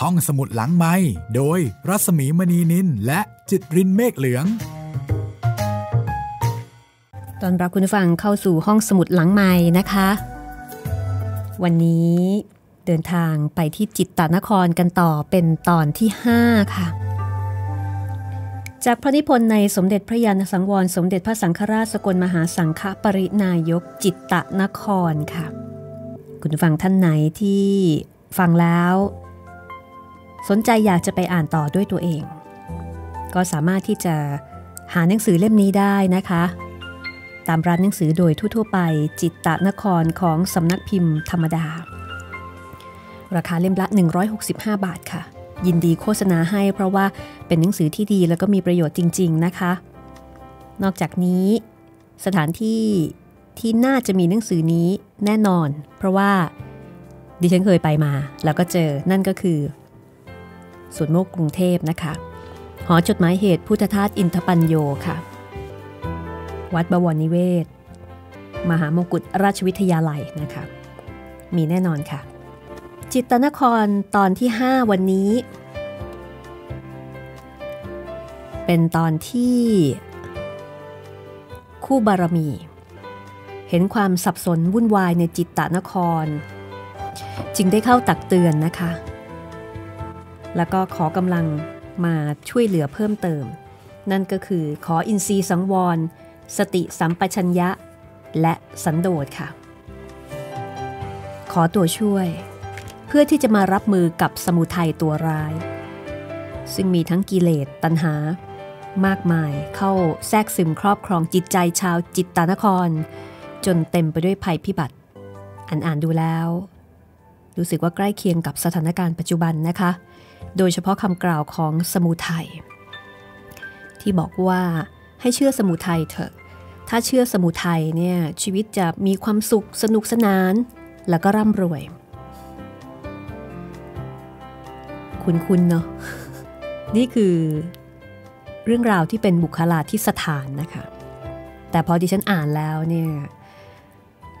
ห้องสมุดหลังไม้โดยรัสมีมณีนินและจิตรินเมฆเหลือง ตอนรับคุณฟังเข้าสู่ห้องสมุดหลังไม้นะคะ วันนี้เดินทางไปที่จิตตานครกันต่อเป็นตอนที่ 5 ค่ะ จากพระนิพนธ์ในสมเด็จพระยาณสังวร สมเด็จพระสังฆราชสกลมหาสังฆปรินายกจิตตนครค่ะ คุณฟังท่านไหนที่ฟังแล้ว สนใจอยากจะไปอ่านต่อด้วยตัวเอง ก็สามารถที่จะหาหนังสือเล่มนี้ได้นะคะ ตามร้านหนังสือโดยทั่วๆไปจิตตะนครของสำนักพิมพ์ธรรมดา ราคาเล่มละ 165 บาทค่ะ ยินดีโฆษณาให้เพราะว่าเป็นหนังสือที่ดีแล้วก็มีประโยชน์จริง ๆนะคะ นอกจากนี้สถานที่ที่น่าจะมีหนังสือนี้แน่นอน เพราะว่าดิฉันเคยไปมา แล้วก็เจอนั่นก็คือ สวนโมกกรุงเทพนะคะ หอจดหมายเหตุพุทธทาสอินทปัญโยค่ะ วัดบวรนิเวศ มหามงกุฎราชวิทยาลัยนะคะ มีแน่นอนค่ะ จิตตนครตอนที่ 5 วันนี้ เป็นตอนที่ คู่บารมี เห็นความสับสนวุ่นวายในจิตตนคร จึงได้เข้าตักเตือนนะคะ แล้วก็ขอกำลังมาช่วยเหลือเพิ่มเติม นั่นก็คือขออินทรีย์สังวร สติสัมปชัญญะ และสันโดษค่ะ ขอตัวช่วย เพื่อที่จะมารับมือกับสมุทัยตัวร้าย ซึ่งมีทั้งกิเลสตัณหา มากมายเข้าแทรกซึมครอบครองจิตใจชาวจิตตานคร จนเต็มไปด้วยภัยพิบัติอันอ่านดูแล้ว รู้สึกว่าใกล้เคียงกับสถานการณ์ปัจจุบันนะคะ โดยเฉพาะคำกล่าวของสมุทัยที่บอกว่าให้เชื่อสมุทัยเถอะ ถ้าเชื่อสมุทัยเนี่ยชีวิตจะมีความสุขสนุกสนานแล้วก็ร่ำรวย คุณๆเนาะนี่คือเรื่องราวที่เป็นบุคลาธิสถานนะคะ แต่พอดิฉันอ่านแล้วเนี่ย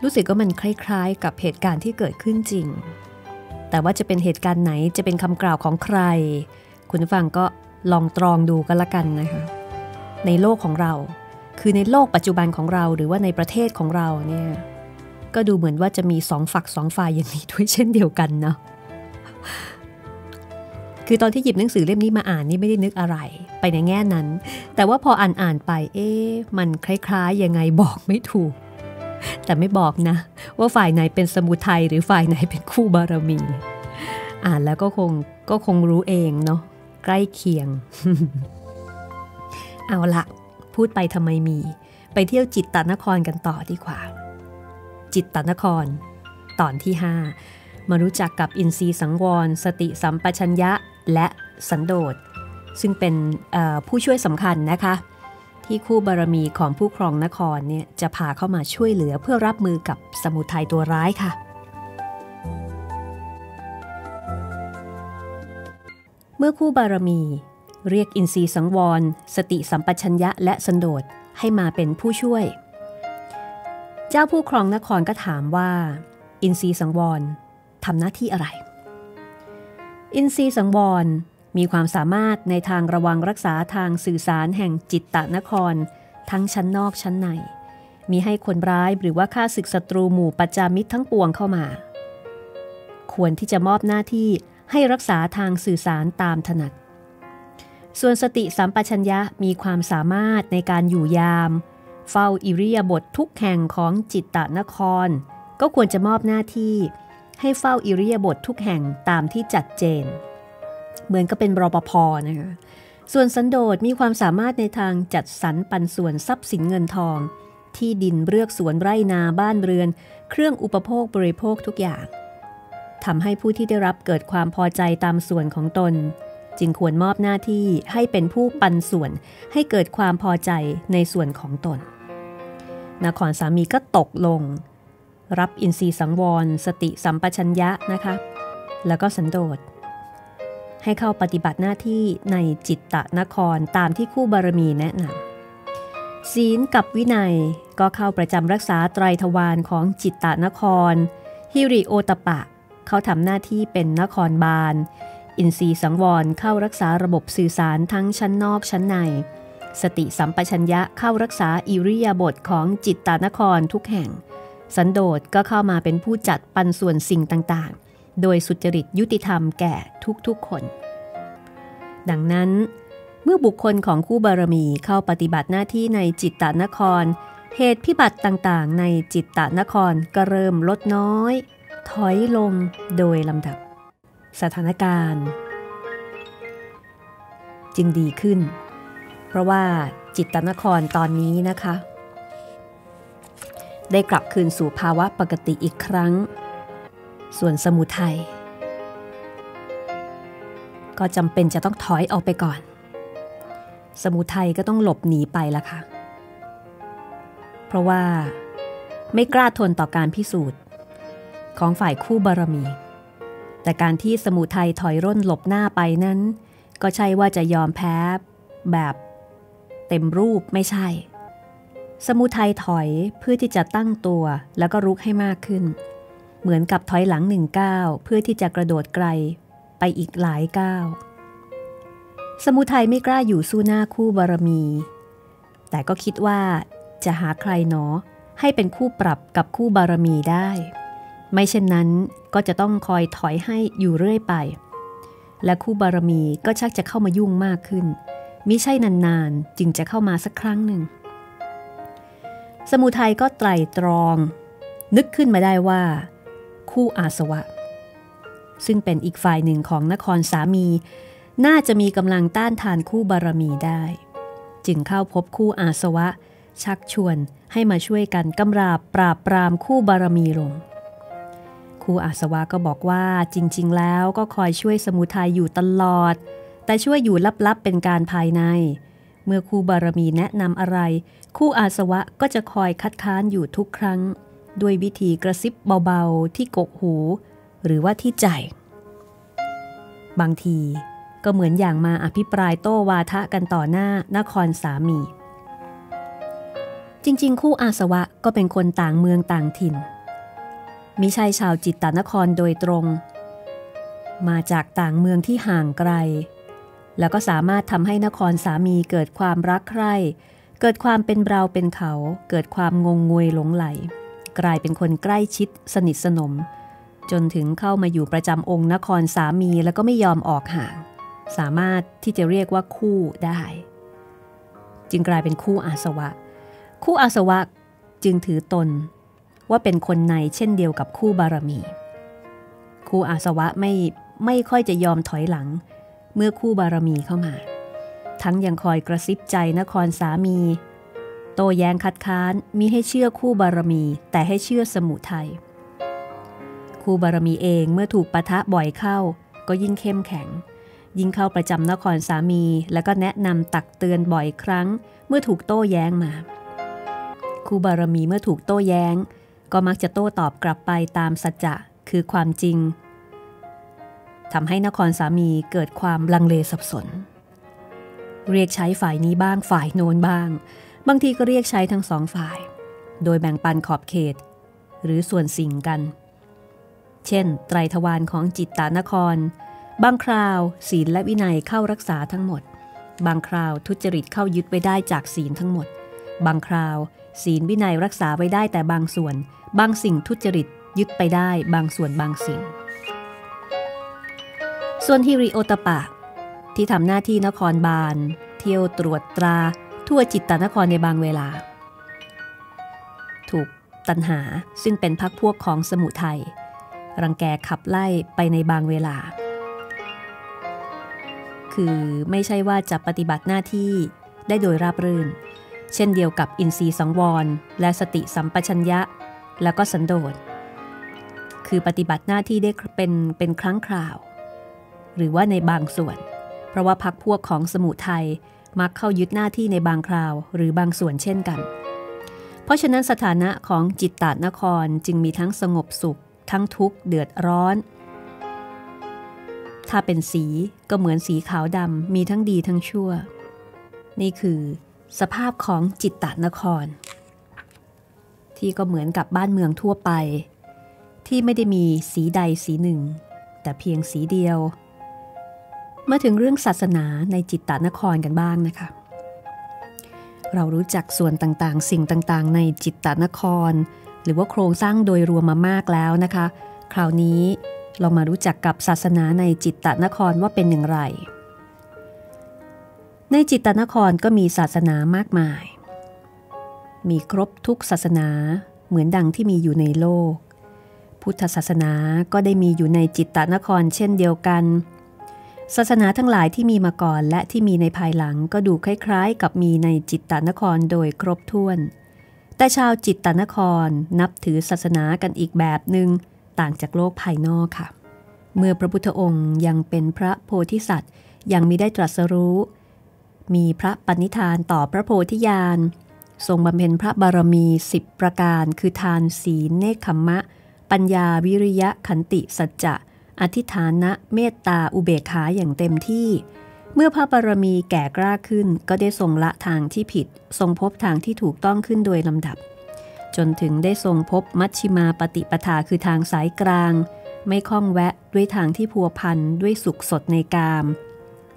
รู้สึกว่ามันคล้ายๆ กับเหตุการณ์ที่เกิดขึ้นจริง แต่ว่าจะเป็นเหตุการณ์ไหนจะเป็นคำกล่าวของใคร คุณฟังก็ลองตรองดูกันละกันนะคะในโลกของเรา คือในโลกปัจจุบันของเราหรือว่าในประเทศของเราเนี่ยก็ดูเหมือนว่าจะมีสองฝักสองฝ่ายอย่างนี้ด้วยเช่นเดียวกันเนาะคือตอนที่หยิบหนังสือเล่มนี้มาอ่านนี่ไม่ได้นึกอะไร ไปในแง่นั้น แต่ว่าพออ่านอ่านไปเอ๊ะมันคล้ายๆยังไงบอกไม่ถูก แต่ไม่บอกนะ ว่าฝ่ายไหนเป็นสมุทัยหรือฝ่ายไหนเป็นคู่บารมี อ่านแล้วก็คงก็คงรู้เองเนาะใกล้เคียง เอาละพูดไปทำไมมี ไปเที่ยวจิตตนครกันต่อดีกว่า จิตตนคร ตอนที่ 5 มารู้จักกับอินทรีสังวร สติสัมปชัญญะและสันโดษซึ่งเป็นผู้ช่วยสำคัญนะคะ ที่คู่บารมีของผู้ครองนครเนี่ยจะพาเข้ามาช่วยเหลือเพื่อรับมือกับสมุทัยตัวร้ายค่ะ เมื่อคู่บารมี เรียกอินทรีสังวร สติสัมปชัญญะและสันโดษให้มาเป็นผู้ช่วย เจ้าผู้ครองนครก็ถามว่า อินทรีสังวรทำหน้าที่อะไร อินทรีสังวร มีความสามารถในทางระวังรักษาทางสื่อสารแห่งจิตตะนคร ทั้งชั้นนอกชั้นใน มีให้คนร้ายหรือว่าฆ่าศึกศัตรูหมู่ปัจจามิตรทั้งปวงเข้ามา ควรที่จะมอบหน้าที่ให้รักษาทางสื่อสารตามถนัด ส่วนสติสัมปชัญญะมีความสามารถในการอยู่ยาม เฝ้าอิริยาบถททุกแห่งของจิตตะนคร ก็ควรจะมอบหน้าที่ ให้เฝ้าอิริยาบถททุกแห่งตามที่จัดเจน เหมือนก็เป็นรปภนะคะส่วนสันโดษมีความสามารถในทางจัดสรรปันส่วนทรัพย์สินเงินทอง ที่ดินเรือกสวนไร่นาบ้านเรือน เครื่องอุปโภคบริโภคทุกอย่างทำให้ผู้ที่ได้รับเกิดความพอใจตามส่วนของตน จึงควรมอบหน้าที่ให้เป็นผู้ปันส่วนให้เกิดความพอใจในส่วนของตน นครสามีก็ตกลง รับอินทรีย์สังวร สติสัมปชัญญะนะคะ แล้วก็สันโดษ ให้เข้าปฏิบัติหน้าที่ในจิตตะนครตามที่คู่บารมีแนะนำศีลกับวินัยก็เข้าประจำรักษาไตรทวารของจิตตะนคร ฮิริโอตปะ เขาทำหน้าที่เป็นนครบาล อินทรีสังวรเข้ารักษาระบบสื่อสารทั้งชั้นนอกชั้นใน สติสัมปชัญญะเข้ารักษาอิริยาบถของจิตตานครทุกแห่ง สันโดษก็เข้ามาเป็นผู้จัดปันส่วนสิ่งต่างๆ โดยสุจริตยุติธรรมแก่ทุกๆคน ดังนั้น เมื่อบุคคลของคู่บารมีเข้าปฏิบัติหน้าที่ในจิตตานคร เหตุพิบัติต่างๆ ในจิตตานครก็เริ่มลดน้อย ถอยลงโดยลำดับ สถานการณ์ จึงดีขึ้น เพราะว่าจิตตนครตอนนี้นะคะ ได้กลับคืนสู่ภาวะปกติอีกครั้ง ส่วนสมุทัยก็จำเป็นจะต้องถอยออกไปก่อน สมุทัยก็ต้องหลบหนีไปละค่ะ เพราะว่าไม่กล้าทนต่อการพิสูจน์ของฝ่ายคู่บารมี แต่การที่สมุทัยถอยร่นหลบหน้าไปนั้น ก็ใช่ว่าจะยอมแพ้แบบเต็มรูปไม่ใช่ สมุทัยถอยเพื่อที่จะตั้งตัวแล้วก็รุกให้มากขึ้น เหมือนกับถอยหลังหนึ่งก้าวเพื่อที่จะกระโดดไกลไปอีกหลายก้าวสมุทัยไม่กล้าอยู่สู้หน้าคู่บารมี แต่ก็คิดว่าจะหาใครหนอให้เป็นคู่ปรับกับคู่บารมีได้ ไม่เช่นนั้นก็จะต้องคอยถอยให้อยู่เรื่อยไป และคู่บารมีก็ชักจะเข้ามายุ่งมากขึ้นมิใช่นานๆ จึงจะเข้ามาสักครั้งหนึ่ง สมุทัยก็ไตรตรอง นึกขึ้นมาได้ว่า คู่อาสวะ ซึ่งเป็นอีกฝ่ายหนึ่งของนครสามี น่าจะมีกำลังต้านทานคู่บารมีได้ จึงเข้าพบคู่อาสวะ ชักชวนให้มาช่วยกันกำราบปราบปรามคู่บารมีลงครูอาสวะก็บอกว่าจริง ๆ แล้วก็คอยช่วยสมุทัยอยู่ตลอด แต่ช่วยอยู่ลับๆเป็นการภายใน เมื่อครูบารมีแนะนำอะไร คู่อาสวะก็จะคอยคัดค้านอยู่ทุกครั้ง ด้วยวิธีกระซิบเบาๆ ที่กกหู หรือว่าที่ใจ บางทีก็เหมือนอย่างมาอภิปรายโต้วาทะกันต่อหน้านครสามี จริงๆ คู่อาสวะก็เป็นคนต่างเมืองต่างถิ่นมิใช่ชาวจิตตานครโดยตรง มาจากต่างเมืองที่ห่างไกล แล้วก็สามารถทำให้นครสามีเกิดความรักใคร่ เกิดความเป็นเราเป็นเขา เกิดความงงงวยหลงไหล กลายเป็นคนใกล้ชิดสนิทสนม จนถึงเข้ามาอยู่ประจำองค์นครสามีแล้วก็ไม่ยอมออกห่าง สามารถที่จะเรียกว่าคู่ได้ จึงกลายเป็นคู่อาสวะ คู่อาสวะจึงถือตนว่าเป็นคนในเช่นเดียวกับคู่บารมี คู่อาสวะไม่ไม่ค่อยจะยอมถอยหลัง เมื่อคู่บารมีเข้ามา ทั้งยังคอยกระซิบใจนครสามี โต้แย้งคัดค้านมิให้เชื่อคู่บารมี แต่ให้เชื่อสมุทัยคู่บารมีเองเมื่อถูกปะทะบ่อยเข้า ก็ยิ่งเข้มแข็ง ยิ่งเข้าประจำนครสามี แล้วก็แนะนำตักเตือนบ่อยครั้ง เมื่อถูกโต้แย้งมา คู่บารมีเมื่อถูกโต้แย้ง ก็มักจะโต้ตอบกลับไปตามสัจจะคือความจริงทำให้นครสามีเกิดความลังเลสับสน เรียกใช้ฝ่ายนี้บ้างฝ่ายโน้นบ้าง บางทีก็เรียกใช้ทั้งสองฝ่าย โดยแบ่งปันขอบเขต หรือส่วนสิ่งกัน เช่น ไตรทวารของจิตตานคร บางคราวศีลและวินัยเข้ารักษาทั้งหมด บางคราวทุจริตเข้ายึดไว้ได้จากศีลทั้งหมด บางคราว ศีลวินัยรักษาไว้ได้แต่บางส่วน บางสิ่งทุจริตยึดไปได้บางส่วนบางสิ่ง ส่วนฮิริโอตปะ ที่ทำหน้าที่นครบาล เที่ยวตรวจตรา ทั่วจิตตนครในบางเวลา ถูกตันหาซึ่งเป็นพักพวกของสมุทัยรังแกขับไล่ไปในบางเวลา คือไม่ใช่ว่าจะปฏิบัติหน้าที่ได้โดยราบรื่น เช่นเดียวกับอินทรีย์สังวร และสติสัมปชัญญะ แล้วก็สันโดษ คือปฏิบัติหน้าที่ได้เป็นเป็นครั้งคราว หรือว่าในบางส่วน เพราะว่าพักพวกของสมุทัย มักเข้ายึดหน้าที่ในบางคราวหรือบางส่วนเช่นกัน เพราะฉะนั้นสถานะของจิตตานครจึงมีทั้งสงบสุข ทั้งทุกข์เดือดร้อน ถ้าเป็นสีก็เหมือนสีขาวดำมีทั้งดีทั้งชั่ว นี่คือสภาพของจิตตานคร ที่ก็เหมือนกับบ้านเมืองทั่วไป ที่ไม่ได้มีสีใดสีหนึ่ง แต่เพียงสีเดียว มาถึงเรื่องศาสนาในจิตตานครกันบ้างนะคะ เรารู้จักส่วนต่างๆ สิ่งต่างๆ ในจิตตานคร หรือว่าโครงสร้างโดยรวมมามากแล้วนะคะ คราวนี้ลองมารู้จักกับศาสนาในจิตตนครว่าเป็นอย่างไร ในจิตตนครก็มีศาสนามากมาย มีครบทุกศาสนาเหมือนดังที่มีอยู่ในโลก พุทธศาสนาก็ได้มีอยู่ในจิตตนครเช่นเดียวกัน ศาสนาทั้งหลายที่มีมาก่อนและที่มีในภายหลังก็ดูคล้ายๆ กับมีในจิตตนครโดยครบถ้วน แต่ชาวจิตตนครนับถือศาสนากันอีกแบบหนึง่งต่างจากโลกภายนอกค่ะ เมื่อพระพุทธองค์ยังเป็นพระโพธิสัตว์ยังมิได้ตรัสรู้ มีพระปณิธานต่อพระโพธิญาณ ทรงบำเพ็ญพระบารมีสิบประการ คือทานศีลเนคขมมะ ปัญญาวิริยะขันติสัจจะ อธิฐานะเมตตาอุเบกขาอย่างเต็มที่ เมื่อพระบารมีแก่กล้าขึ้นก็ได้ทรงละทางที่ผิด ทรงพบทางที่ถูกต้องขึ้นโดยลำดับ จนถึงได้ทรงพบมัชชิมาปฏิปทาคือทางสายกลาง ไม่คล้องแวะด้วยทางที่พัวพันด้วยสุขสดในกาม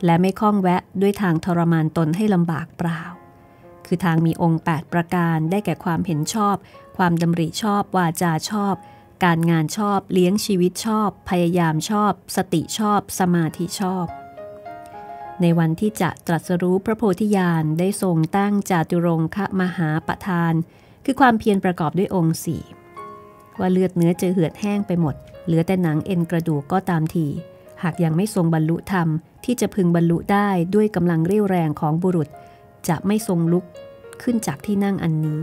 และไม่คล้องแวะด้วยทางทรมานตนให้ลำบากเปล่า คือทางมีองค์ 8 ประการได้แก่ความเห็นชอบ ความดำริชอบ วาจาชอบ การงานชอบ เลี้ยงชีวิตชอบ พยายามชอบ สติชอบ สมาธิชอบ ในวันที่จะตรัสรู้พระโพธิญาณได้ทรงตั้งจาตุรงคะมหาประธาน คือความเพียรประกอบด้วยองค์สี่ว่าเลือดเนื้อจะเหือดแห้งไปหมด เหลือแต่หนังเอ็นกระดูกก็ตามทีหากยังไม่ทรงบรรลุธรรมที่จะพึงบรรลุได้ด้วยกำลังเรี่ยวแรงของบุรุษ จะไม่ทรงลุกขึ้นจากที่นั่งอันนี้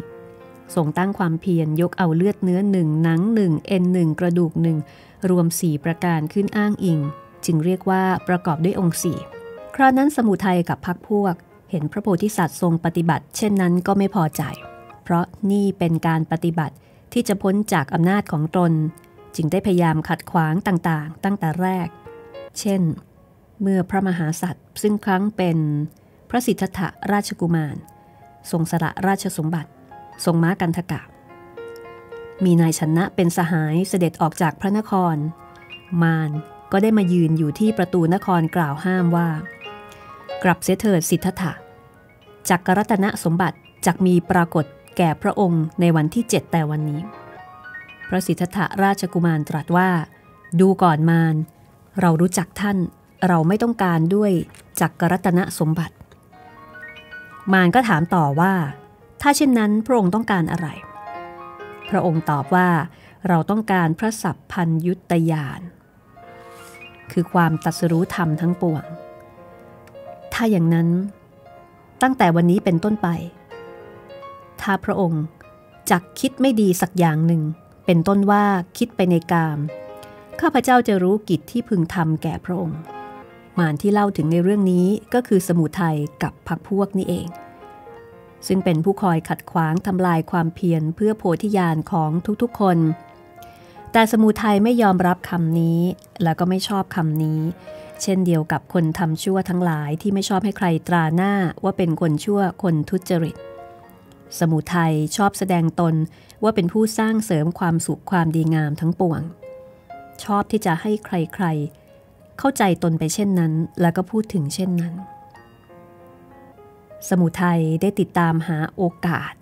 ทรงตั้งความเพียรยกเอาเลือดเนื้อหนึ่งหนังหนึ่งเอ็นหนึ่งกระดูกหนึ่งรวมสี่ประการขึ้นอ้างอิง จึงเรียกว่าประกอบด้วยองค์สี่คราวนั้นสมุทัยกับพักพวก เห็นพระโพธิสัตว์ทรงปฏิบัติ เช่นนั้นก็ไม่พอใจ เพราะนี่เป็นการปฏิบัติที่จะพ้นจากอำนาจของตน จึงได้พยายามขัดขวางต่างๆ ตั้งแต่แรก เช่น เมื่อพระมหาสัตว์ซึ่งครั้งเป็น พระสิทธัตถราชกุมาร ทรงสละราชสมบัติ ทรงม้ากันทกะ มีนายชนะเป็นสหายเสด็จออกจากพระนคร มารก็ได้มายืนอยู่ที่ประตูนครกล่าวห้ามว่า กลับเสเถิดสิทธัตถะจักรรัตนสมบัติจักมีปรากฏแก่พระองค์ในวันที่เจ็ดแต่วันนี้ พระสิทธัตถราชกุมารตรัสว่า ดูก่อนมารเรารู้จักท่านเราไม่ต้องการด้วยจักกรัตนสมบัติ มารก็ถามต่อว่า ถ้าเช่นนั้นพระองค์ต้องการอะไร พระองค์ตอบว่าเราต้องการพระสัพพัญยุตยานคือความตัสรู้ธรรมทั้งปวง ถ้าอย่างนั้น ตั้งแต่วันนี้เป็นต้นไป ถ้าพระองค์จักคิดไม่ดีสักอย่างหนึ่ง เป็นต้นว่าคิดไปในกาม ข้าพเจ้าจะรู้กิจที่พึงทำแก่พระองค์ มารที่เล่าถึงในเรื่องนี้ก็คือสมุทัยกับพักพวกนี่เอง ซึ่งเป็นผู้คอยขัดขวางทำลายความเพียรเพื่อโพธิญาณของทุกๆคน แต่สมุทัยไม่ยอมรับคำนี้ แล้วก็ไม่ชอบคำนี้ เช่นเดียวกับคนทำชั่วทั้งหลายที่ไม่ชอบให้ใครตราหน้าว่าเป็นคนชั่วคนทุจริต สมุทัยชอบแสดงตนว่าเป็นผู้สร้างเสริมความสุขความดีงามทั้งปวง ชอบที่จะให้ใครๆ เข้าใจตนไปเช่นนั้น แล้วก็พูดถึงเช่นนั้น สมุทัยได้ติดตามหาโอกาส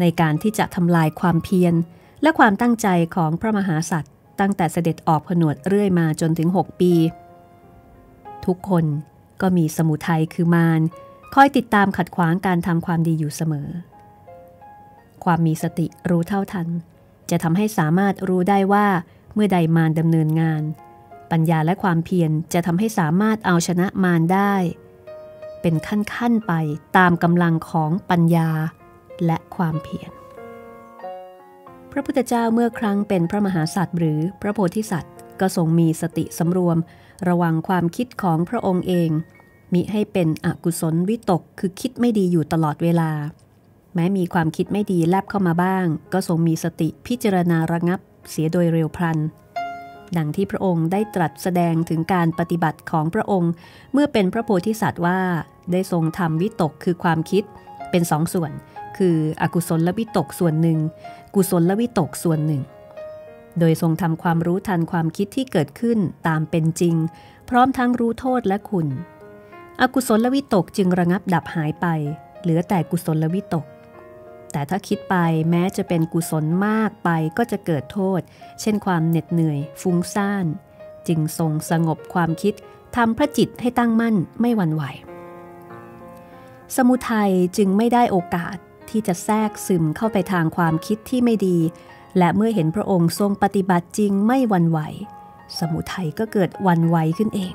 ในการที่จะทำลายความเพียร และความตั้งใจของพระมหาสัตว์ตั้งแต่เสด็จออกผนวดเรื่อยมาจนถึง 6 ปี ทุกคนก็มีสมุทัยคือมารคอยติดตามขัดขวางการทำความดีอยู่เสมอ ความมีสติรู้เท่าทัน จะทำให้สามารถรู้ได้ว่าเมื่อใดมารดำเนินงาน ปัญญาและความเพียรจะทำให้สามารถเอาชนะมารได้ เป็นขั้นๆไปตามกำลังของปัญญาและความเพียร พระพุทธเจ้าเมื่อครั้งเป็นพระมหาสัตว์หรือพระโพธิสัตว์ ก็ทรงมีสติสำรวม ระวังความคิดของพระองค์เอง มิให้เป็นอกุศลวิตกคือคิดไม่ดีอยู่ตลอดเวลา แม้มีความคิดไม่ดีแลบเข้ามาบ้าง ก็ทรงมีสติพิจารณาระงับเสียโดยเร็วพลัน ดังที่พระองค์ได้ตรัสแสดงถึงการปฏิบัติของพระองค์ เมื่อเป็นพระโพธิสัตว์ว่า ได้ทรงทำวิตกคือความคิดเป็นสองส่วน คืออกุศลและวิตกส่วนหนึ่ง กุศลและวิตกส่วนหนึ่ง โดยทรงทำความรู้ทันความคิดที่เกิดขึ้นตามเป็นจริง พร้อมทั้งรู้โทษและคุณ อกุศลลวิตกจึงระงับดับหายไป เหลือแต่กุศลวิตก แต่ถ้าคิดไปแม้จะเป็นกุศลมากไปก็จะเกิดโทษ เช่นความเหน็ดเหนื่อย ฟุ้งซ่าน จึงทรงสงบความคิดทำพระจิตให้ตั้งมั่นไม่หวั่นไหว สมุทัยจึงไม่ได้โอกาสที่จะแทรกซึมเข้าไปทางความคิดที่ไม่ดี และเมื่อเห็นพระองค์ทรงปฏิบัติจริงไม่หวั่นไหว สมุทัยก็เกิดวันไหวขึ้นเอง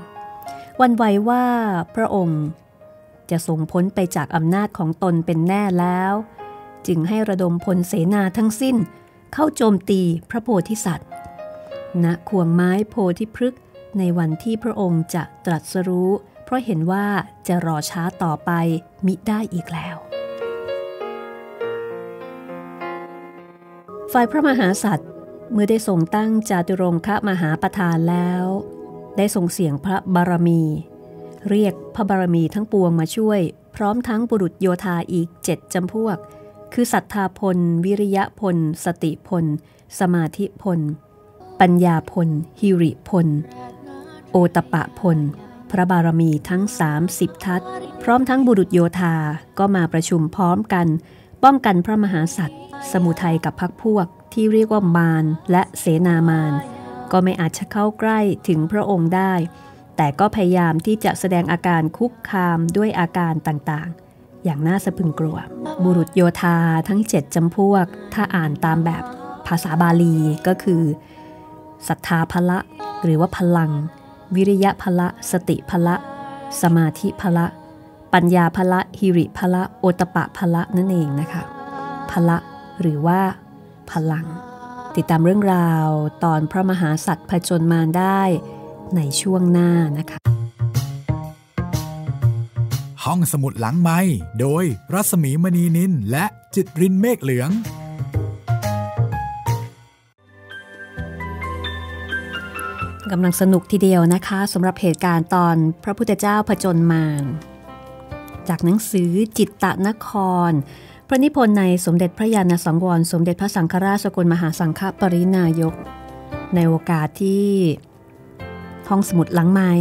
วันไหวว่าพระองค์ จะทรงพ้นไปจากอำนาจของตนเป็นแน่แล้ว จึงให้ระดมพลเสนาทั้งสิ้น เข้าโจมตีพระโพธิสัตว์ณขวงไม้โพธิพฤกษ์ในวันที่พระองค์จะตรัสรู้ เพราะเห็นว่าจะรอช้าต่อไปมิได้อีกแล้ว ฝ่ายพระมหาสัตว์เมื่อได้ทรงตั้งจาตุรงคะมหาประธานแล้ว ได้ทรงเสียงพระบารมี เรียกพระบารมีทั้งปวงมาช่วย พร้อมทั้งบุรุษโยธาอีกเจ็ดจำพวก คือศรัทธาพล วิริยะพล สติพล สมาธิพล ปัญญาพลฮิริพล โอตปะพล พระบารมีทั้ง 30 ทัศพร้อมทั้งบุรุษโยธาก็มาประชุมพร้อมกัน ป้องกันพระมหาสัตว์ สมุทัยกับพักพวกที่เรียกว่ามารและเสนามารก็ไม่อาจจะเข้าใกล้ถึงพระองค์ได้ แต่ก็พยายามที่จะแสดงอาการคุกคามด้วยอาการต่างๆ อย่างน่าสะพึงกลัว บุรุษโยธาทั้งเจ็ดจำพวก ถ้าอ่านตามแบบภาษาบาลีก็คือศรัทธาพละ หรือว่าพลัง วิริยะพละ สติพละ สมาธิพละ ปัญญาพละหิริพละโอตปะพละนั่นเองนะคะพละหรือว่า พลัง ติดตามเรื่องราวตอนพระมหาสัตว์ผจญมารได้ในช่วงหน้านะคะ ห้องสมุดหลังไม้โดยรัสมีมณีนินและจิตรินเมฆเหลือง กำลังสนุกทีเดียวนะคะสำหรับเหตุการณ์ตอนพระพุทธเจ้าผจญมาร จากหนังสือจิตตะนคร พระนิพนธ์ในสมเด็จพระยาณสังวร สมเด็จพระสังฆราชสกลมหาสังฆปรินายก ในโอกาสที่ห้องสมุดหลังไม้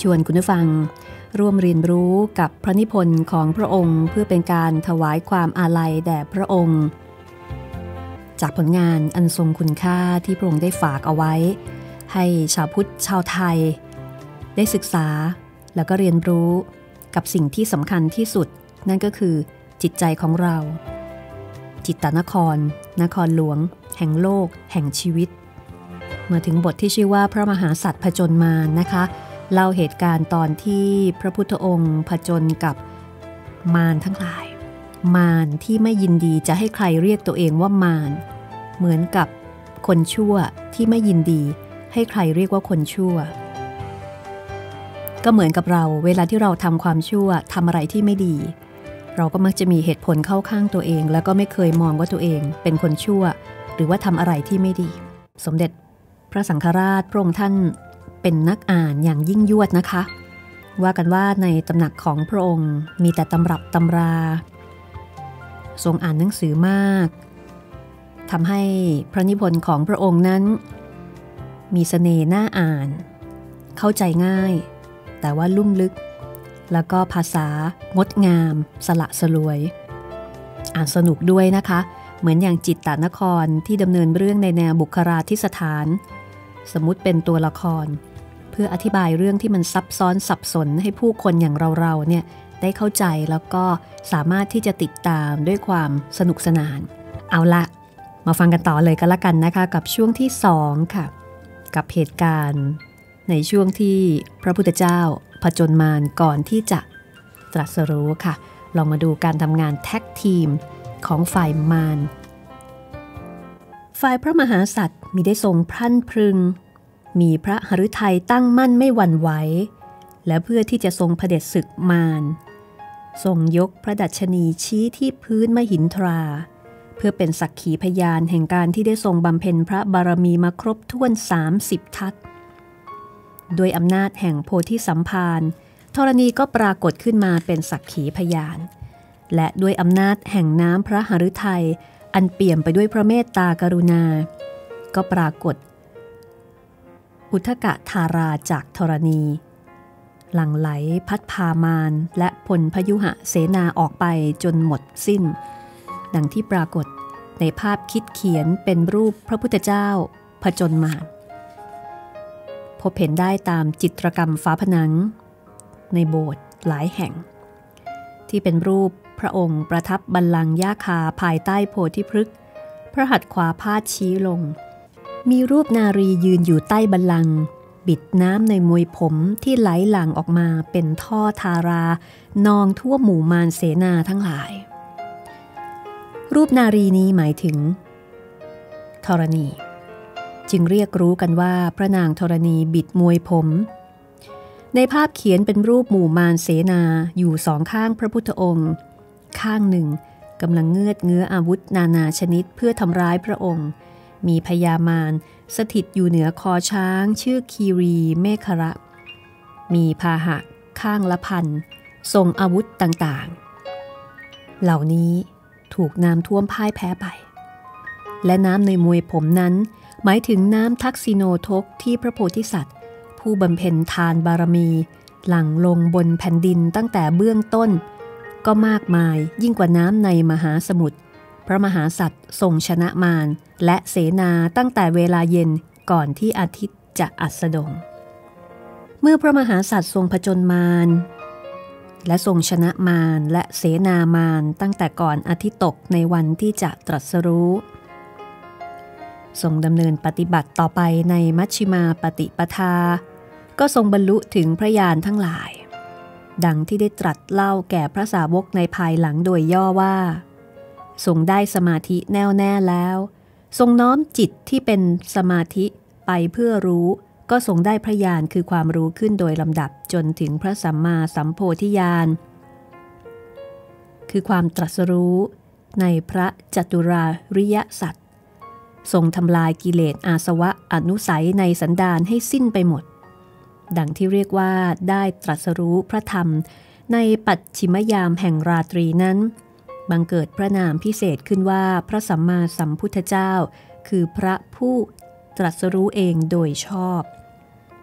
ชวนคุณผู้ฟัง ร่วมเรียนรู้กับพระนิพนธ์ของพระองค์เพื่อเป็นการถวายความอาลัยแด่พระองค์ จากผลงานอันทรงคุณค่าที่พระองค์ได้ฝากเอาไว้ ให้ชาวพุทธชาวไทย ได้ศึกษาแล้วก็เรียนรู้กับสิ่งที่สำคัญที่สุด นั่นก็คือจิตใจของเรา จิตตนคร นครหลวง แห่งโลก แห่งชีวิต มาถึงบทที่ชื่อว่าพระมหาสัตว์ผจญมารนะคะ เล่าเหตุการณ์ตอนที่พระพุทธองค์ผจญกับมารทั้งหลาย มารที่ไม่ยินดีจะให้ใครเรียกตัวเองว่ามารเหมือนกับคนชั่วที่ไม่ยินดีให้ใครเรียกว่าคนชั่ว ก็เหมือนกับเราเวลาที่เราทำความชั่วทำอะไรที่ไม่ดี เราก็มักจะมีเหตุผลเข้าข้างตัวเอง แล้วก็ไม่เคยมองว่าตัวเองเป็นคนชั่ว หรือว่าทำอะไรที่ไม่ดี สมเด็จพระสังฆราชพระองค์ท่าน เป็นนักอ่านอย่างยิ่งยวดนะคะ ว่ากันว่าในตำหนักของพระองค์มีแต่ตำรับตำรา ทรงอ่านหนังสือมากทำให้พระนิพนธ์ของพระองค์นั้น มีสเสน่ห์น่าอ่าน เข้าใจง่าย แต่ว่าลุ่มลึก แล้วก็ภาษางดงาม สละสลวย อ่านสนุกด้วยนะคะ เหมือนอย่างจิตตานครที่ดำเนินเรื่องในแนวบุคราธิสถาน สมมติเป็นตัวละคร เพื่ออธิบายเรื่องที่มันซับซ้อนสับสนให้ผู้คนอย่างเราๆเนี่ยได้เข้าใจแล้วก็สามารถที่จะติดตามด้วยความสนุกสนาน เอาละมาฟังกันต่อเลยก็แล้วกันนะคะ กับช่วงที่2ค่ะ กับเหตุการณ์ ในช่วงที่พระพุทธเจ้าผจญมารก่อนที่จะตรัสรู้ค่ะ ลองมาดูการทำงานแท็กทีมของฝ่ายมารฝ่ายพระมหาสัตว์มีได้ทรงพรั่นพรึง มีพระหฤทัยตั้งมั่นไม่หวั่นไหว และเพื่อที่จะทรงเผด็จศึกมารทรงยกพระดัชนีชี้ที่พื้นมหินทรา เพื่อเป็นสักขีพยานแห่งการที่ได้ทรงบำเพ็ญพระบารมีมาครบถ้วน 30 ทัศด้วยอำนาจแห่งโพธิสัมภารธรณีก็ปรากฏขึ้นมาเป็นสักขีพยาน และด้วยอำนาจแห่งน้ำพระหฤทัยอันเปี่ยมไปด้วยพระเมตตากรุณา ก็ปรากฏ หุทกะธาราจากธรณี หลังไหลพัดพามานและพลพยุหะเสนาออกไปจนหมดสิ้น ดังที่ปรากฏในภาพคิดเขียนเป็นรูปพระพุทธเจ้าผจญมารพบเห็นได้ตามจิตรกรรมฝาผนัง ในโบสถ์หลายแห่ง ที่เป็นรูปพระองค์ประทับบัลลังก์ย่าคาภายใต้โพธิพฤกษ์พระหัตถ์ขวาพาดชี้ลง มีรูปนารียืนอยู่ใต้บัลลังก์บิดน้ำในมวยผมที่ไหลหลั่งออกมาเป็นท่อทารานองทั่วหมู่มารเสนาทั้งหลาย รูปนารีนี้หมายถึงธรณี จึงเรียกรู้กันว่าพระนางธรณีบิดมวยผม ในภาพเขียนเป็นรูปหมู่มารเสนาอยู่สองข้างพระพุทธองค์ ข้างหนึ่งกำลังเงือดเงื้ออาวุธนานาชนิดเพื่อทำร้ายพระองค์ มีพญามารสถิตอยู่เหนือคอช้างชื่อคีรีเมฆระ มีพาหะข้างละพันทรงอาวุธต่างๆ เหล่านี้ถูกน้ำท่วมพ่ายแพ้ไป และน้ำในมวยผมนั้น หมายถึงน้ำทักษิโนทกที่พระโพธิสัตว์ ผู้บำเพ็ญทานบารมี หลั่งลงบนแผ่นดินตั้งแต่เบื้องต้น ก็มากมายยิ่งกว่าน้ำในมหาสมุทรพระมหาสัตว์ทรงชนะมารและเสนาตั้งแต่เวลาเย็นก่อนที่อาทิตย์จะอัสดง เมื่อพระมหาสัตว์ทรงผจญมาร และทรงชนะมารและเสนามารตั้งแต่ก่อนอาทิตย์ตกในวันที่จะตรัสรู้ทรงดำเนินปฏิบัติต่อไปในมัชชิมาปฏิปทา ก็ทรงบรรลุถึงพระญาณทั้งหลาย ดังที่ได้ตรัสเล่าแก่พระสาวกในภายหลังโดยย่อว่า ทรงได้สมาธิแน่วแน่แล้ว ทรงน้อมจิตที่เป็นสมาธิไปเพื่อรู้ก็ทรงได้พระญาณคือความรู้ขึ้นโดยลำดับจนถึงพระสัมมาสัมโพธิญาณ คือความตรัสรู้ในพระจตุราริยสัตว์ทรงทำลายกิเลสอาสวะอนุสัยในสันดานให้สิ้นไปหมด ดังที่เรียกว่าได้ตรัสรู้พระธรรมในปัจฉิมยามแห่งราตรีนั้น บังเกิดพระนามพิเศษขึ้นว่าพระสัมมาสัมพุทธเจ้า คือพระผู้ตรัสรู้เองโดยชอบ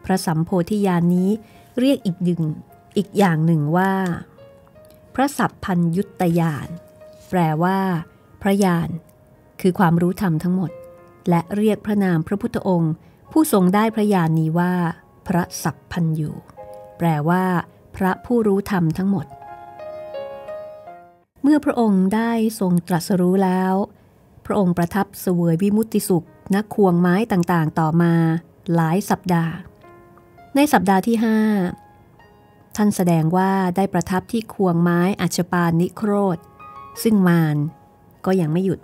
พระสัมโพธิญาณนี้เรียกอีกหนึ่งอีกอย่างหนึ่งว่า พระสัพพัญยุตยานแปลว่า พระญาณคือความรู้ธรรมทั้งหมด และเรียกพระนามพระพุทธองค์ ผู้ทรงได้พระญาณนี้ว่า พระสัพพัญยูแปลว่า พระผู้รู้ธรรมทั้งหมด เมื่อพระองค์ได้ทรงตรัสรู้แล้ว พระองค์ประทับเสวยวิมุตติสุขนักควงไม้ต่างๆ ต่อมาหลายสัปดาห์ ในสัปดาห์ที่ห้าท่านแสดงว่าได้ประทับที่ควงไม้อัชปานิโครธ ซึ่งมารก็ยังไม่หยุด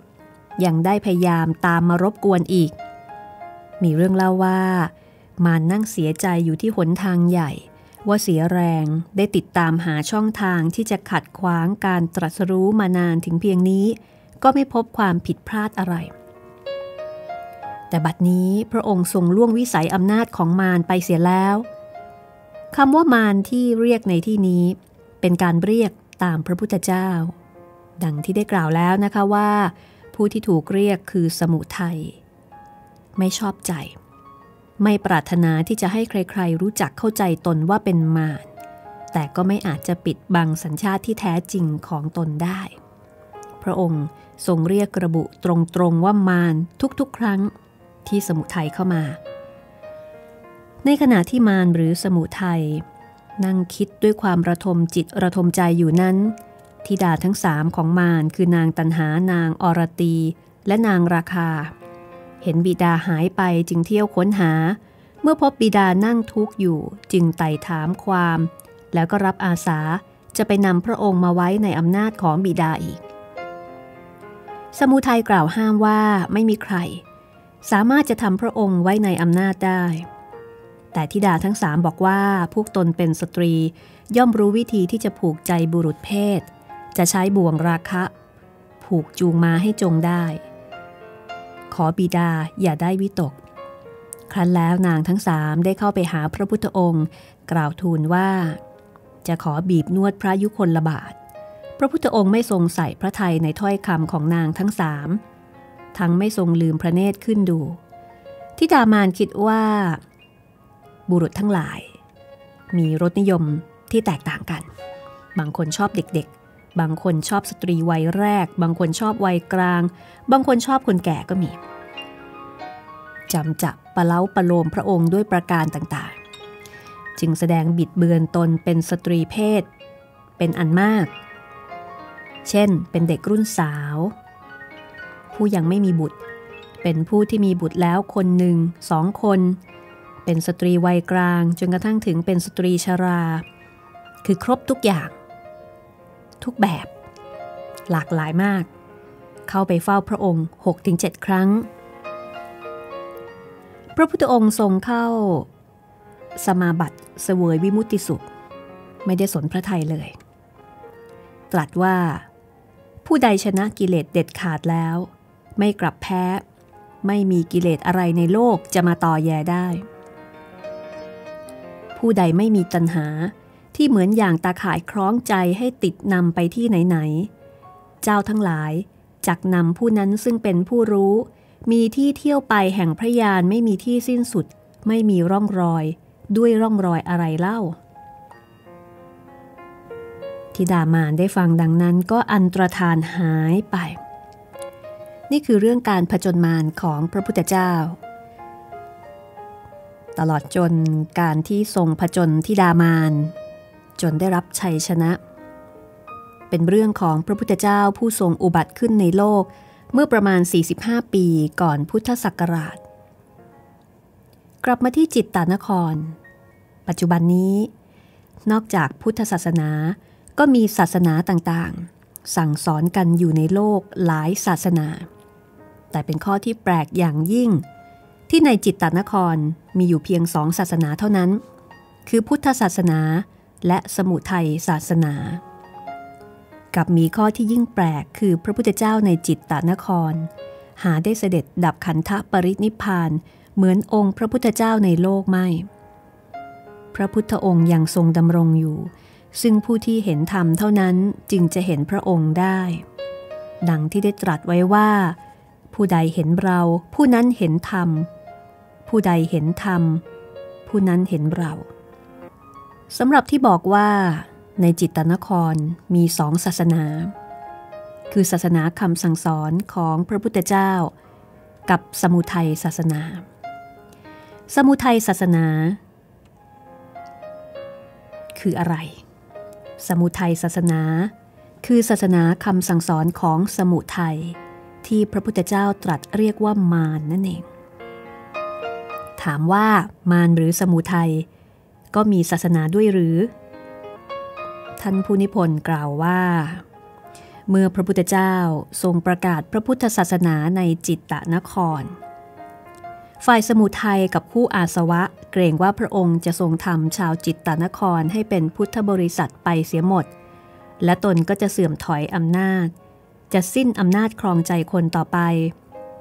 ยังได้พยายามตามมารบกวนอีก มีเรื่องเล่าว่า มารนั่งเสียใจอยู่ที่หนทางใหญ่ ว่าเสียแรงได้ติดตามหาช่องทางที่จะขัดขวางการตรัสรู้มานานถึงเพียงนี้ ก็ไม่พบความผิดพลาดอะไร แต่บัดนี้พระองค์ทรงล่วงวิสัยอำนาจของมารไปเสียแล้วคำว่ามารที่เรียกในที่นี้ เป็นการเรียกตามพระพุทธเจ้า ดังที่ได้กล่าวแล้วนะคะว่า ผู้ที่ถูกเรียกคือสมุทัยไม่ชอบใจ ไม่ปรารถนาที่จะให้ใครๆ รู้จักเข้าใจตนว่าเป็นมารแต่ก็ไม่อาจจะปิดบังสัญชาติที่แท้จริงของตนได้ พระองค์ทรงเรียกระบุตรงๆว่ามารทุกๆ ครั้งที่สมุทัยเข้ามา ในขณะที่มารหรือสมุทัยนั่งคิดด้วยความระทมจิตระทมใจอยู่นั้นทิดาทั้งสามของมารคือนางตันหานางอรตี และนางราคา ห็นบิดาหายไปจึงเที่ยวค้นหา เมื่อพบบิดานั่งทุกข์อยู่จึงไต่ถามความ แล้วก็รับอาสาจะไปนำพระองค์มาไว้ในอำนาจของบิดาอีก สมุทัยกล่าวห้ามว่าไม่มีใคร สามารถจะทำพระองค์ไว้ในอำนาจได้ แต่ทิดาทั้งสามบอกว่าพวกตนเป็นสตรีย่อมรู้วิธีที่จะผูกใจบุรุษเพศ จะใช้บ่วงราคะ ผูกจูงมาให้จงได้ ขอบิดาอย่าได้วิตก ครั้นแล้วนางทั้งสามได้เข้าไปหาพระพุทธองค์ กล่าวทูลว่า จะขอบีบนวดพระยุคนละบาท พระพุทธองค์ไม่ทรงใส่พระทัยในถ้อยคำของนางทั้งสามทั้งไม่ทรงลืมพระเนตรขึ้นดูทิดามานคิดว่า บุรุษทั้งหลาย มีรสนิยมที่แตกต่างกัน บางคนชอบเด็ก บางคนชอบสตรีวัยแรก บางคนชอบวัยกลาง บางคนชอบคนแก่ก็มีจำจับปะเล้าปะโลมพระองค์ด้วยประการต่างๆ จึงแสดงบิดเบือนตนเป็นสตรีเพศ เป็นอันมาก เช่น เป็นเด็กรุ่นสาว ผู้ยังไม่มีบุตร เป็นผู้ที่มีบุตรแล้วคนหนึ่งสองคน เป็นสตรีวัยกลางจนกระทั่งถึงเป็นสตรีชรา คือครบทุกอย่าง ทุกแบบ หลากหลายมาก เข้าไปเฝ้าพระองค์ 6-7 ครั้ง พระพุทธองค์ทรงเข้า สมาบัติเสวยวิมุติสุข ไม่ได้สนพระไทยเลย ตรัสว่า ผู้ใดชนะกิเลสเด็ดขาดแล้ว ไม่กลับแพ้ ไม่มีกิเลสอะไรในโลกจะมาต่อแยได้ ผู้ใดไม่มีตัณหา ที่เหมือนอย่างตาข่ายคล้องใจให้ติดนำไปที่ไหนๆ เจ้าทั้งหลายจักนำผู้นั้นซึ่งเป็นผู้รู้ มีที่เที่ยวไปแห่งพระยานไม่มีที่สิ้นสุด ไม่มีร่องรอย ด้วยร่องรอยอะไรเล่า ทิดามานได้ฟังดังนั้นก็อันตรธานหายไป นี่คือเรื่องการผจญมารของพระพุทธเจ้าตลอดจนการที่ทรงผจญทิดามาน จนได้รับชัยชนะ เป็นเรื่องของพระพุทธเจ้าผู้ทรงอุบัติขึ้นในโลกเมื่อประมาณ 45 ปีก่อนพุทธศักราช กลับมาที่จิตตานคร ปัจจุบันนี้ นอกจากพุทธศาสนาก็มีศาสนาต่างๆ สั่งสอนกันอยู่ในโลกหลายศาสนา แต่เป็นข้อที่แปลกอย่างยิ่ง ที่ในจิตตานครมีอยู่เพียงสองศาสนาเท่านั้น คือพุทธศาสนา และสมุทัยศาสนา กับมีข้อที่ยิ่งแปลกคือพระพุทธเจ้าในจิตตานคร หาได้เสด็จดับขันธปรินิพานเหมือนองค์พระพุทธเจ้าในโลกไม่ พระพุทธองค์ยังทรงดำรงอยู่ ซึ่งผู้ที่เห็นธรรมเท่านั้นจึงจะเห็นพระองค์ได้ ดังที่ได้ตรัสไว้ว่า ผู้ใดเห็นเรา ผู้นั้นเห็นธรรม ผู้ใดเห็นธรรม ผู้นั้นเห็นเรา สำหรับที่บอกว่าในจิตตนครมีสองศาสนา คือศาสนาคำสั่งสอนของพระพุทธเจ้า กับสมุทัยศาสนา สมุทัยศาสนา คืออะไร สมุทัยศาสนา คือศาสนาคำสั่งสอนของสมุทัยที่พระพุทธเจ้าตรัสเรียกว่ามารนนั่นเอง ถามว่ามารหรือสมุทัย ก็มีศาสนาด้วยหรือ ท่านผู้นิพนธ์กล่าวว่า เมื่อพระพุทธเจ้าทรงประกาศพระพุทธศาสนาในจิตตนคร ฝ่ายสมุทัยกับคู่อาสวะเกรงว่าพระองค์จะทรงทำชาวจิตตนครให้เป็นพุทธบริษัทไปเสียหมด และตนก็จะเสื่อมถอยอำนาจ จะสิ้นอำนาจครองใจคนต่อไป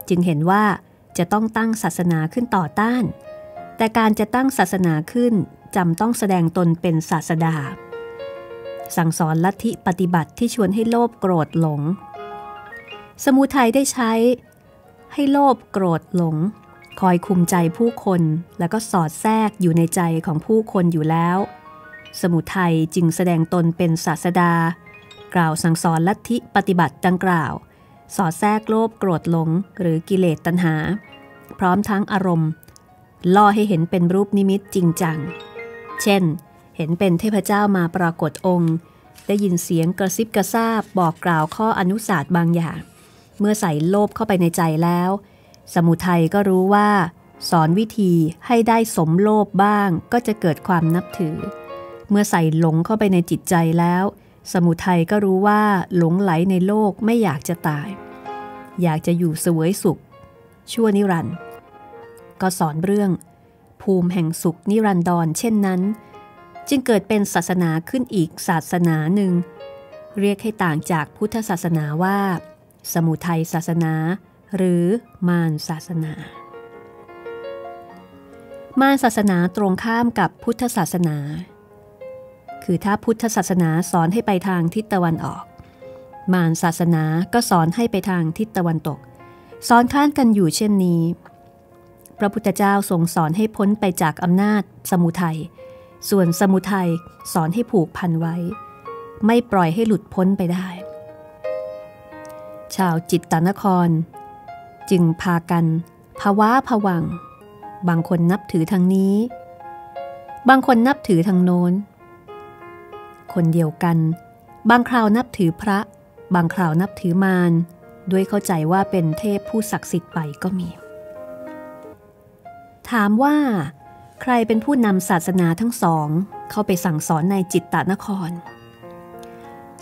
จึงเห็นว่าจะต้องตั้งศาสนาขึ้นต่อต้าน แต่การจะตั้งศาสนาขึ้น จำต้องแสดงตนเป็นศาสดา สั่งสอนลัทธิปฏิบัติที่ชวนให้โลภโกรธหลง สมุทัยได้ใช้ ให้โลภโกรธหลง คอยคุมใจผู้คนแล้วก็สอดแทรกอยู่ในใจของผู้คนอยู่แล้ว สมุทัยจึงแสดงตนเป็นศาสดา กล่าวสั่งสอนลัทธิปฏิบัติดังกล่าว สอดแทรกโลภโกรธหลง หรือกิเลสตัณหา พร้อมทั้งอารมณ์ล่อให้เห็นเป็นรูปนิมิตจริงจัง เช่น เห็นเป็นเทพเจ้ามาปรากฏองค์ ได้ยินเสียงกระซิบกระซาบบอกกล่าวข้ออนุสาสบางอย่าง เมื่อใส่โลภเข้าไปในใจแล้ว สมุทัยก็รู้ว่า สอนวิธีให้ได้สมโลภบ้างก็จะเกิดความนับถือ เมื่อใส่หลงเข้าไปในจิตใจแล้ว สมุทัยก็รู้ว่าหลงไหลในโลกไม่อยากจะตาย อยากจะอยู่เสวยสุข ชั่วนิรันด์ก็สอนเรื่อง ภูมิแห่งสุขนิรันดรเช่นนั้น จึงเกิดเป็นศาสนาขึ้นอีกศาสนาหนึ่ง เรียกให้ต่างจากพุทธศาสนาว่า สมุทัยศาสนา หรือมารศาสนา มารศาสนาตรงข้ามกับพุทธศาสนา คือถ้าพุทธศาสนาสอนให้ไปทางทิศตะวันออก มารศาสนาก็สอนให้ไปทางทิศตะวันตก สอนข้านกันอยู่เช่นนี้ พระพุทธเจ้าทรงสอนให้พ้นไปจากอำนาจสมุทัย ส่วนสมุทัยสอนให้ผูกพันไว้ ไม่ปล่อยให้หลุดพ้นไปได้ ชาวจิตตนคร จึงพากันภาวะผวัง บางคนนับถือทางนี้ บางคนนับถือทางโน้น คนเดียวกัน บางคราวนับถือพระ บางคราวนับถือมารด้วยเข้าใจว่าเป็นเทพผู้ศักดิ์สิทธิ์ไปก็มี ถามว่า ใครเป็นผู้นำศาสนาทั้งสอง เข้าไปสั่งสอนในจิตตนคร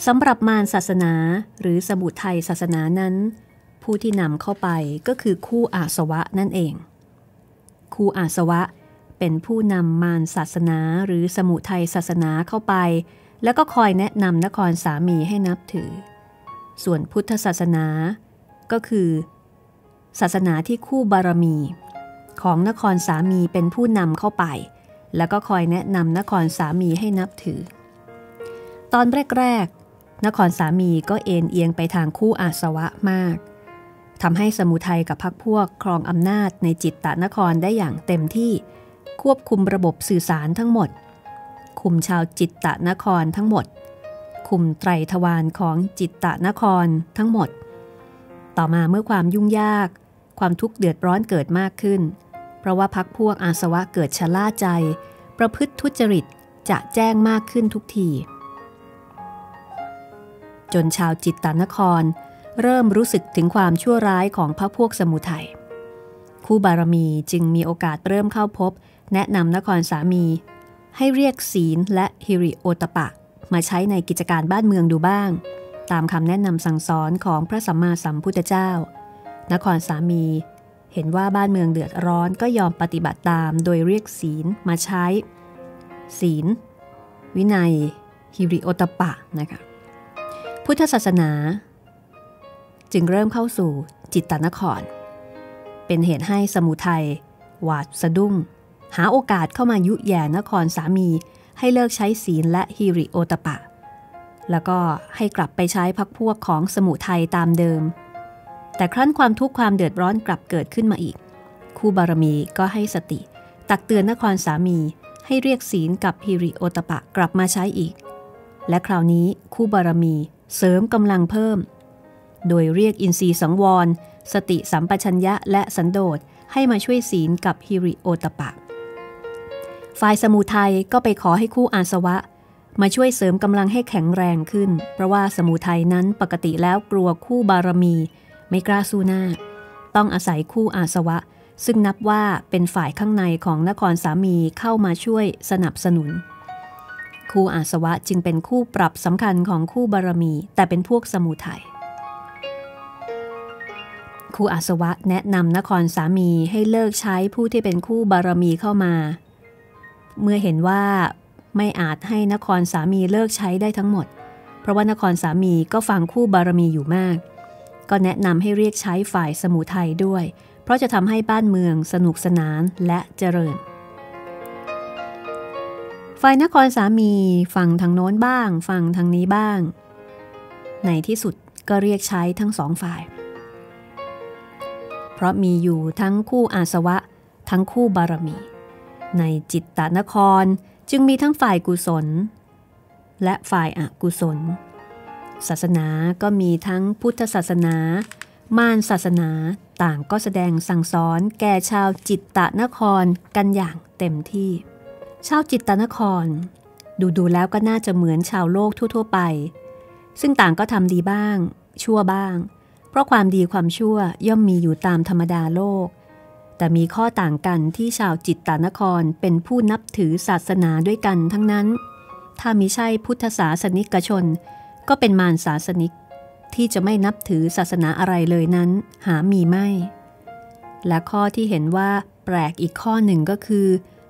สำหรับมารศาสนาหรือสมุทัยศาสนานั้น ผู้ที่นำเข้าไปก็คือคู่อาสวะนั่นเอง คู่อาสวะเป็นผู้นำมารศาสนาหรือสมุทัยศาสนาเข้าไป แล้วก็คอยแนะนำนครสามีให้นับถือ ส่วนพุทธศาสนาก็คือ ศาสนาที่คู่บารมี ของนครสามีเป็นผู้นำเข้าไป แล้วก็คอยแนะนำนครสามีให้นับถือ ตอนแรกๆ นครสามีก็เอ็นเอียงไปทางคู่อาสวะมากทำให้สมุทัยกับพรรคพวกครองอำนาจในจิตตะนครได้อย่างเต็มที่ ควบคุมระบบสื่อสารทั้งหมด คุมชาวจิตตะนครทั้งหมด คุมไตรทวารของจิตตะนครทั้งหมด ต่อมาเมื่อความยุ่งยาก ความทุกข์เดือดร้อนเกิดมากขึ้น เพราะว่าพักพวกอาสวะเกิดชะล่าใจ ประพฤติทุจริตจะแจ้งมากขึ้นทุกที จนชาวจิตตานคร เริ่มรู้สึกถึงความชั่วร้ายของพระพวกสมุทัยคู่บารมีจึงมีโอกาสเริ่มเข้าพบ แนะนำนครสามี ให้เรียกศีลและฮิริโอตปะ มาใช้ในกิจการบ้านเมืองดูบ้าง ตามคำแนะนำสั่งสอนของพระสัมมาสัมพุทธเจ้า นครสามี เห็นว่าบ้านเมืองเดือดร้อนก็ยอมปฏิบัติตามโดยเรียกศีลมาใช้ ศีล วินัย ฮิริโอตปะนะคะพุทธศาสนา จึงเริ่มเข้าสู่จิตตนคร เป็นเหตุให้สมุทัยหวาดสะดุ้ง หาโอกาสเข้ามายุแย่นครสามีให้เลิกใช้ศีลและฮิริโอตปะ แล้วก็ให้กลับไปใช้พักพวกของสมุทัยตามเดิม แต่ครั้นความทุกข์ความเดือดร้อนกลับเกิดขึ้นมาอีก คู่บารมีก็ให้สติ ตักเตือนนครสามีให้เรียกศีลกับฮิริโอตปะกลับมาใช้อีก และคราวนี้คู่บารมีเสริมกำลังเพิ่ม โดยเรียกอินทรีสังวร สติสัมปชัญญะและสันโดษให้มาช่วยศีลกับฮิริโอตปะ ฝ่ายสมุทัยก็ไปขอให้คู่อาสวะ มาช่วยเสริมกำลังให้แข็งแรงขึ้น เพราะว่าสมุทัยนั้นปกติแล้วกลัวคู่บารมี ไม่กล้าสู้หน้า ต้องอาศัยคู่อาสวะ ซึ่งนับว่าเป็นฝ่ายข้างในของนครสามีเข้ามาช่วยสนับสนุน คู่อาสวะจึงเป็นคู่ปรับสำคัญของคู่บารมี แต่เป็นพวกสมุทัยคู่อาสวะแนะนำนครสามีให้เลิกใช้ผู้ที่เป็นคู่บารมีเข้ามา เมื่อเห็นว่าไม่อาจให้นครสามีเลิกใช้ได้ทั้งหมด เพราะว่านครสามีก็ฟังคู่บารมีอยู่มาก ก็แนะนำให้เรียกใช้ฝ่ายสมุทัยด้วย เพราะจะทำให้บ้านเมืองสนุกสนานและเจริญ ฝ่ายนครสามีฟังทางโน้นบ้างฟังทางนี้บ้าง ในที่สุดก็เรียกใช้ทั้งสองฝ่าย เพราะมีอยู่ทั้งคู่อาสวะ ทั้งคู่บารมี ในจิตตนครจึงมีทั้งฝ่ายกุศล และฝ่ายอกุศล ศาสนาก็มีทั้งพุทธศาสนา มารศาสนาต่างก็แสดงสั่งสอนแก่ชาวจิตตนครกันอย่างเต็มที่ ชาวจิตตนคร ดูดูแล้วก็น่าจะเหมือนชาวโลกทั่ว ๆ ไป ซึ่งต่างก็ทำดีบ้าง ชั่วบ้าง เพราะความดีความชั่วย่อมมีอยู่ตามธรรมดาโลก แต่มีข้อต่างกันที่ชาวจิตตานครเป็นผู้นับถือศาสนาด้วยกันทั้งนั้น ถ้ามิใช่พุทธศาสนิกชน ก็เป็นมารศาสนิก ที่จะไม่นับถือศาสนาอะไรเลยนั้น หามีไม่ และข้อที่เห็นว่าแปลกอีกข้อหนึ่งก็คือ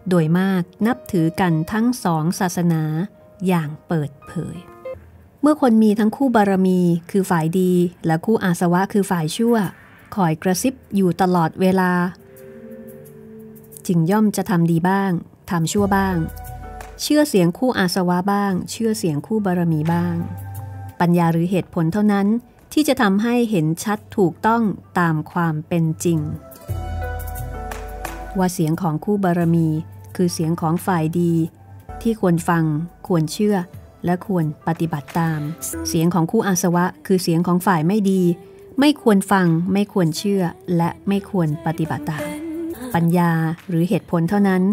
โดยมากนับถือกันทั้งสองศาสนาอย่างเปิดเผย เมื่อคนมีทั้งคู่บารมีคือฝ่ายดี และคู่อาสวะคือฝ่ายชั่วคอยกระซิบอยู่ตลอดเวลา จึงย่อมจะทำดีบ้างทำชั่วบ้าง เชื่อเสียงคู่อาสวะบ้าง เชื่อเสียงคู่บารมีบ้าง ปัญญาหรือเหตุผลเท่านั้นที่จะทำให้เห็นชัดถูกต้องตามความเป็นจริง ว่าเสียงของคู่บารมี คือเสียงของฝ่ายดี ที่ควรฟัง ควรเชื่อ และควรปฏิบัติตาม เสียงของคู่อาสวะ คือเสียงของฝ่ายไม่ดี ไม่ควรฟัง ไม่ควรเชื่อ และไม่ควรปฏิบัติตาม ปัญญาหรือเหตุผลเท่านั้น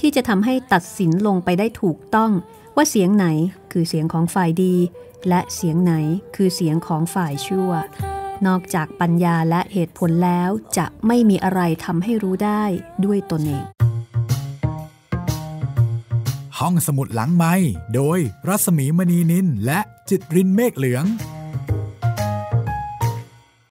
ที่จะทำให้ตัดสินลงไปได้ถูกต้อง ว่าเสียงไหนคือเสียงของฝ่ายดี และเสียงไหนคือเสียงของฝ่ายชั่ว นอกจากปัญญาและเหตุผลแล้วจะไม่มีอะไรทำให้รู้ได้ด้วยตนเอง ห้องสมุดหลังไม้โดยรัศมีมณีนินและจิตรินเมฆเหลือง